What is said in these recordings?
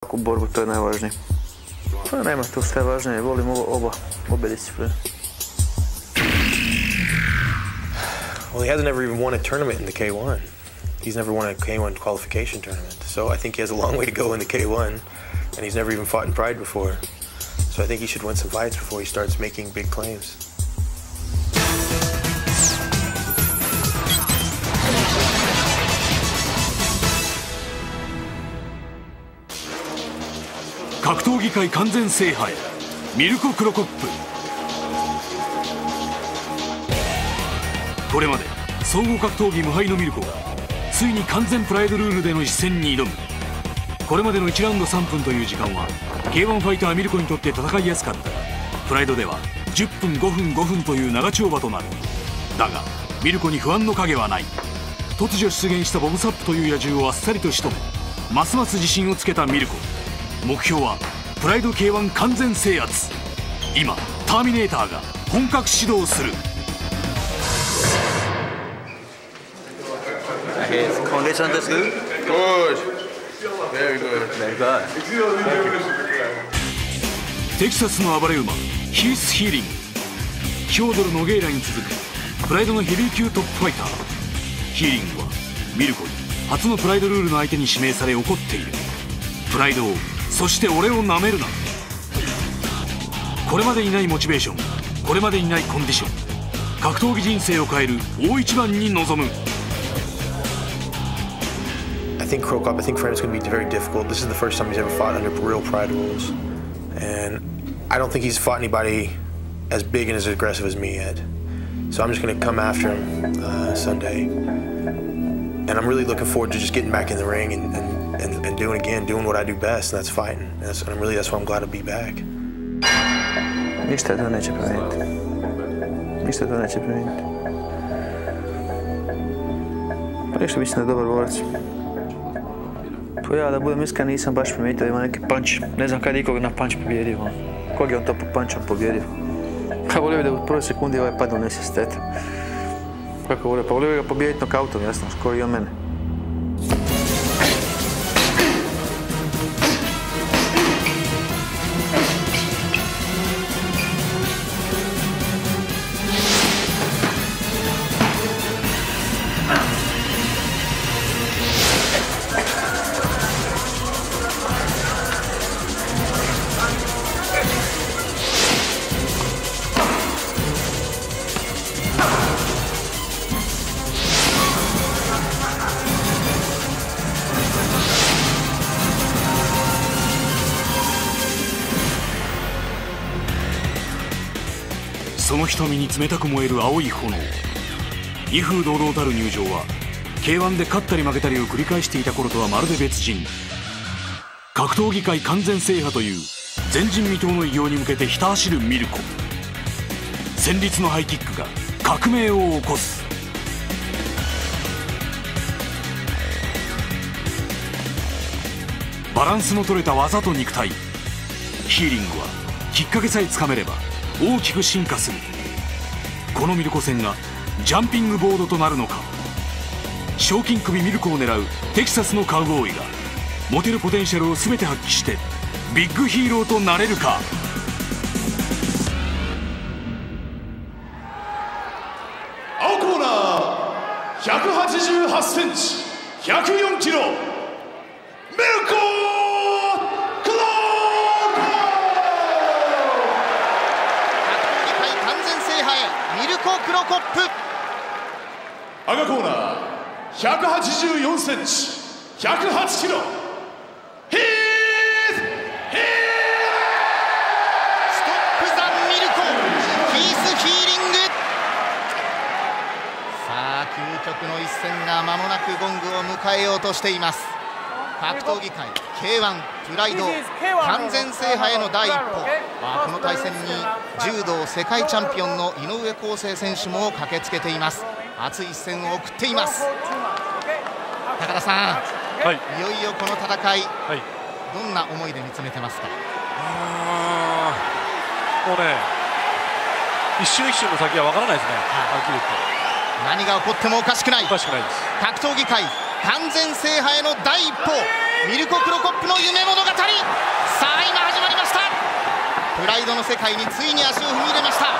Takvu borbu, to je najvažnije. Pa nema važnije, volim ovo, oba, obe discipline. Well, he hasn't ever even won a tournament in the K1. He's never won a K1 qualification tournament. So I think he has a long way to go in the K1, and he's never even fought in Pride before. So I think he should win some fights before he starts making big claims. 闘技界完全制覇へ。ミルコ・クロコップ。これまで総合格闘技無敗のミルコがついに完全プライドルールでの一戦に挑む。これまでの1ラウンド3分という時間は K1 ファイターミルコにとって戦いやすかったプライドでは10分5分5分という長丁場となる。だがミルコに不安の影はない。突如出現したボブサップという野獣をあっさりと仕留めますます自信をつけたミルコ。目標はプライド K1 完全制圧今ターミネーターが本格始動する His condition is good? Good. Very good. Very good. テキサスの暴れ馬ヒース・ヒーリングヒョードル・ノゲイラに続くプライドのヘビー級トップファイターヒーリングはミルコに初のプライドルールの相手に指名され怒っているプライドをそして俺をなめるなこれまでにないモチベーションこれまでにないコンディション格闘技人生を変える大一番に臨む I think Crow Cup, I think Fran is going to be very difficult. This is the first time he's ever fought under real pride rules. And I don't think he's fought anybody as big and as aggressive as me yet. So I'm just going to come after him uh, Sunday. And I'm really looking forward to just getting back in the ring and, and doing again, doing what I do best, and that's fighting. And, that's, and really, that's why I'm glad to be back. Ništa to neće promijeniti. Ništa to neće promijeniti. Pa ništa, da je dobar borac. Pa ja da budem iskren nisam baš primijetio da ima neki punch. Ne znam kad ikog na punch pobjedio. Kog je on to po punchom pobjedio? Pa volio bi da u prvoj sekundi ovaj pad unese steta. Kako volio? Pa volio bi ga pobijediti nokautom, jasno, skoro i on mene. の瞳に冷たく燃える青い炎。威風堂々たる入場は K1 で勝ったり負けたりを繰り返していた頃とはまるで別人。格闘技界完全制覇という前人未到の偉業に向けてひた走るミルコ。戦慄のハイキックが革命を起こす。バランスの取れた技と肉体。ヒーリングはきっかけさえつかめれば大きく進化する。このミルコ戦がジャンピングボードとなるのか。賞金首ミルコを狙うテキサスのカウボーイが持てるポテンシャルを全て発揮してビッグヒーローとなれるか。青コーナー。188センチ。104キロ。ミルコクロ格闘技界完全制覇へミルコ・クロコップ。赤コーナー184センチ108キロ。ヒースヒストップ・ザ・ミルコ。ヒース・ヒーリング。さあ究極の一戦が間もなくゴングを迎えようとしています。格闘技界 K1 プライド完全制覇への第一歩。あこの対戦に柔道世界チャンピオンの井上康生選手も駆けつけています。熱い一戦を送っています。高田さん、はい。いよいよこの戦いはい。どんな思いで見つめてますか？もうね一瞬一瞬の先は分からないですね、はっきり言って。何が起こってもおかしくない。おかしくないです。格闘技界完全制覇への第一歩。ミルコ・クロコップの夢物語。さあ今始まりましたプライドの世界についに足を踏み入れました。フ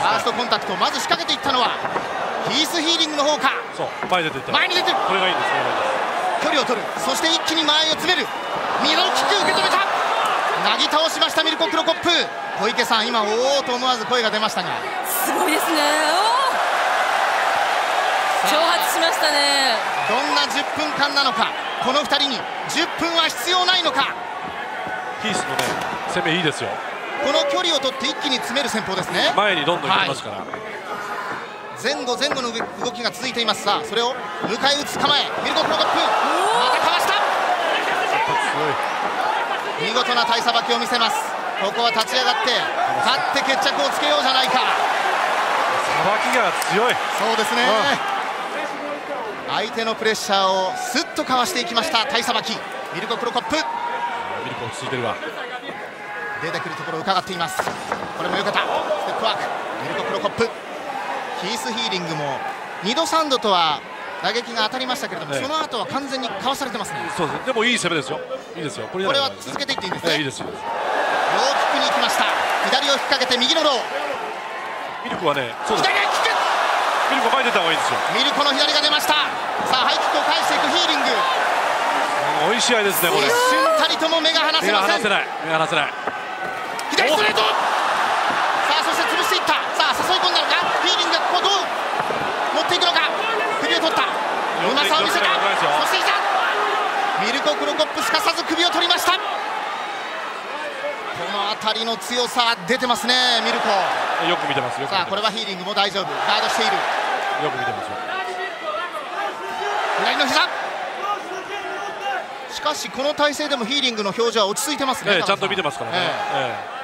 ァーストコンタクトまず仕掛けていったのはヒースヒーリングの方か。そう前に出てった。前に出てる。これがいいんですこれがいいんです。距離を取る。そして一気に前を詰める。ミドルキック受け止めた。なぎ倒しましたミルコ・クロコップ。小池さん今おおと思わず声が出ましたが。すごいですね。挑発しましたね。どんな10分間なのか。この2人に10分は必要ないのか。ヒースのね攻めいいですよこの距離を取って一気に詰める戦法ですね。前にどんどん行きますから、前後前後の動きが続いています。さあそれを迎え撃つ構え。ミルコ・クロコップ。またかわした。見事な体さばきを見せます。ここは立ち上がって立って決着をつけようじゃないか。さばきが強い。そうですね、相手のプレッシャーをすっとかわしていきました。体さばき。ミルコ・クロコップ。ミルコ落ち着いてるわ出てくるところを伺っています。これも良かった。ステップワーク。ミルコ・クロコップ。ヒースヒーリングも2度3度とは打撃が当たりましたけれども、ええ。その後は完全にかわされてますね。そうです。ねでもいい攻めですよ。いいですよ。これこれは続けていっていいんですね？ええいいですよローキックに行きました。左を引っ掛けて右のロー。ミルクはねそうです左がミルク前に出た方がいいんですよ。ミルコの左が出ました。さあハイキックを返していくヒーリング。美味しい試合ですねこれ。一瞬たりとも目が離せ目がません。離せない。目が離せない左ストレートさあそして潰していった。さあ誘い込んだのか？ヒーリングがここどう持っていくのか？首を取った。うまさを見せた。そしていたミルコ・クロコップすかさず首を取りました。この辺りの強さ出てますねミルコ。よく見てますよさあこれはヒーリングも大丈夫。ガードしている。よく見てますよ。左の膝。しかしこの体勢でもヒーリングの表情は落ち着いてますね、ええちゃんと見てますからね、え。ええ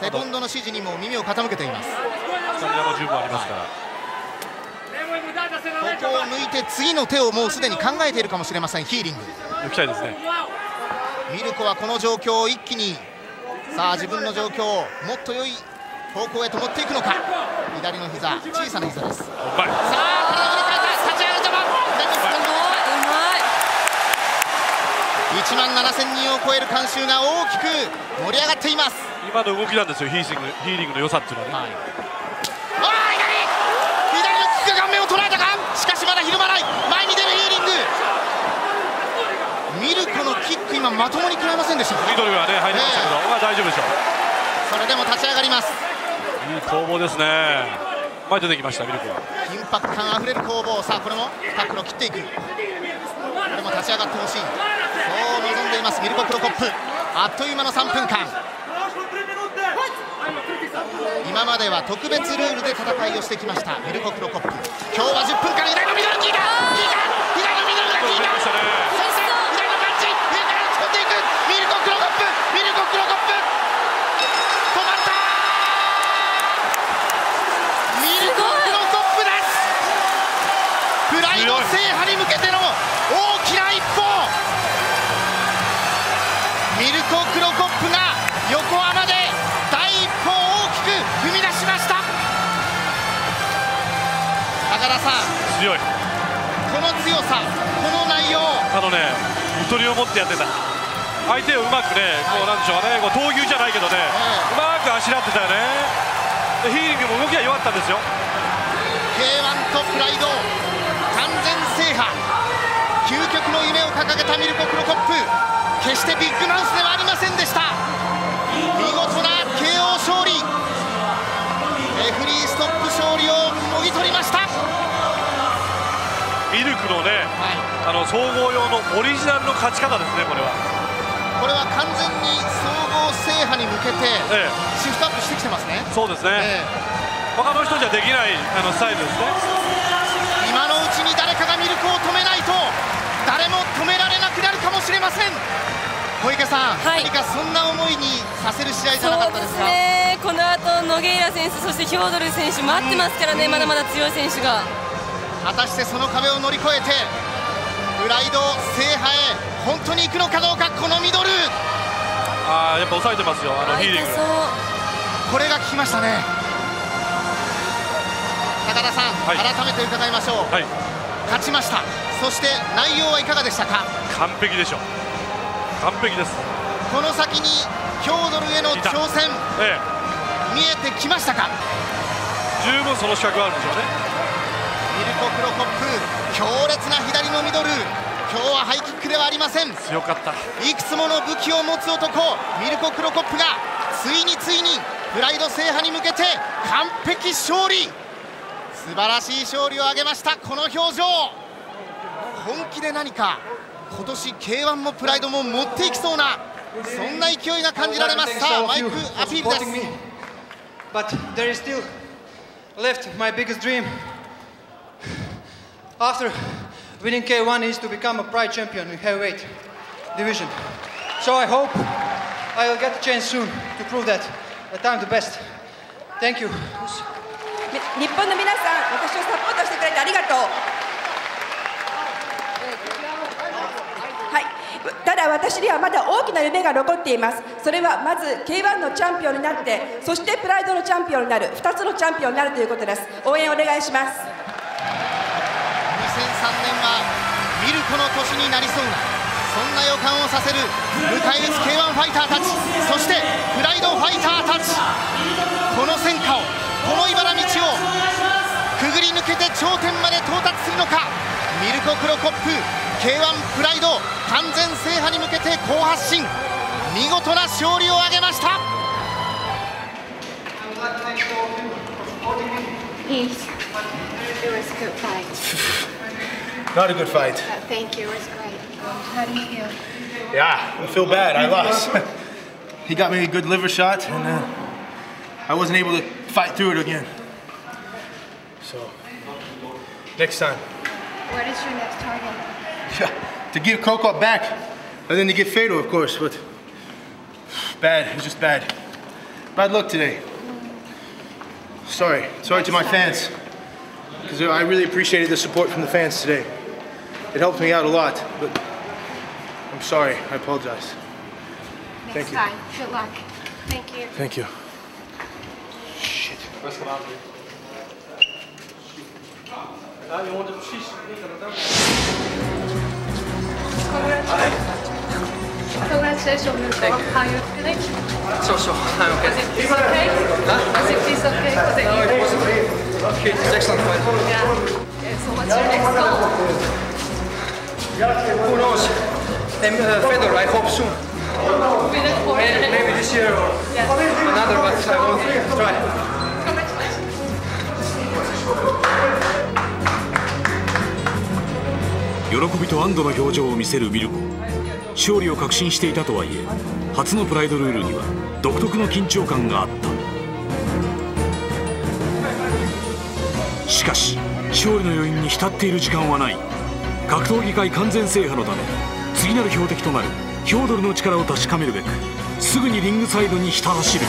セコンドの指示にも耳を傾けています。えスタミナも十分ありますから、ここを抜いて次の手をもうすでに考えているかもしれませんヒーリング。抜きたいですね。ミルコはこの状況を一気にさあ自分の状況をもっと良い方向へと持っていくのか。左の膝小さな膝です。さあ万7000人を超える観衆が大きく盛り上がっています。今の動きなんですよヒーシングヒーリングの良さっていうのはね、ああ左。左のキックが顔面を捉えたか。しかしまだひるまない。前に出るヒーリング。ミルコのキック今まともに食らいませんでした。ミドルがね入りましたけど、まあ大丈夫でしょそれでも立ち上がります。ういい攻防ですね。前出てきましたミルクは緊迫感あふれる攻防。さあこれもタックルを切っていく。これも立ち上がってほしいいます。ミルコ・クロコップ。あっという間の3分間。今までは特別ルールで戦いをしてきました。ミルコ・クロコップ。今日は10分間左のミドル効いた田さん。強い。この強さこの内容。あのねゆとりを持ってやってた。相手をうまくねこうなんでしょうかねこう闘牛じゃないけどね、うまくあしらってたよね。でヒーリングも動きが弱かったんですよ。K1 とプライド。完全制覇。究極の夢を掲げたミルコ・クロコップ。決してビッグマウスではありませんでした。見事な KO 勝利。レフリーストップ勝利をもぎ取りましたミルクのねはい。あの総合用のオリジナルの勝ち方ですねこれは。これは完全に総合制覇に向けてええ。シフトアップしてきてますね、そうですね、え他の人じゃできないあのスタイルですね。え今のうちに誰かがミルクを止めないと誰も止められなくなるかもしれません。小池さん、はい。何かそんな思いにさせる試合じゃなかったですか？そうですね。この後ノゲイラ選手そしてヒョードル選手待ってますからね、まだまだ強い選手が果たしてその壁を乗り越えてプライド制覇へ本当に行くのかどうかこのミドル。ああやっぱ抑えてますよあのヒーリング。そうこれが効きましたね。高田さん、はい。改めて伺いましょう。はい。勝ちました。そして内容はいかがでしたか？完璧でしょう。完璧です。この先にヒョードルへの挑戦、ええ、見えてきましたか？十分その資格はあるんでしょうね。ミルコ・クロコップ強烈な左のミドル。今日はハイキックではありません。強かった。いくつもの武器を持つ男ミルコ・クロコップがついについにプライド制覇に向けて完璧勝利。素晴らしい勝利を挙げましたこの表情。本気で何か今年 K1 もプライドも持っていきそうなそんな勢いが感じられますさあマイクアピールです。But there is still left my biggest dream after winning K1 is to become a pride champion in heavyweight division so I hope I will get a chance soon to prove that that I'm the best Thank you 日本の皆さん私をサポートしてくれてありがとうはいただ私にはまだ大きな夢が残っていますそれはまず K1 のチャンピオンになってそしてプライドのチャンピオンになる2つのチャンピオンになるということです応援お願いします年はミルコの年になりそうなそんな予感をさせる迎え撃つ K1 ファイターたち。そしてプライドファイターたち。この戦果をこの茨道をくぐり抜けて頂点まで到達するのか。ミルコ・クロコップ K1 プライド完全制覇に向けて好発進。見事な勝利を挙げました。Not a good fight. Uh, thank you. It was great. How do you feel? Yeah, I feel bad. I lost. he got me a good liver shot, and uh, I wasn't able to fight through it again. So, next time. What is your next target? Yeah, to give Krokop back, and then to get Fado, of course, but bad. It's just bad. Bad luck today. Sorry. Sorry to my fans. Because I really appreciated the support from the fans today. It helped me out a lot, but I'm sorry. I apologize. Next Thank you. time. Good luck. Thank you. Thank you. Shit. Congratulations, Mirko. How are you feeling? So, so, I'm okay. Was it piece okay? Huh? Was it piece okay? Was it No, it wasn't me. Okay, it's excellent fight. Yeah. Okay, so what's your next goal? Who knows? Um, uh, Fedor, I hope soon. Maybe, maybe this year or Yeah. another, but I won't try. Congratulations. 喜びと安堵の表情を見せるミルコ勝利を確信していたとはいえ初のプライドルールには独特の緊張感があったしかし勝利の余韻に浸っている時間はない格闘技界完全制覇のため次なる標的となるヒョードルの力を確かめるべくすぐにリングサイドにひた走る。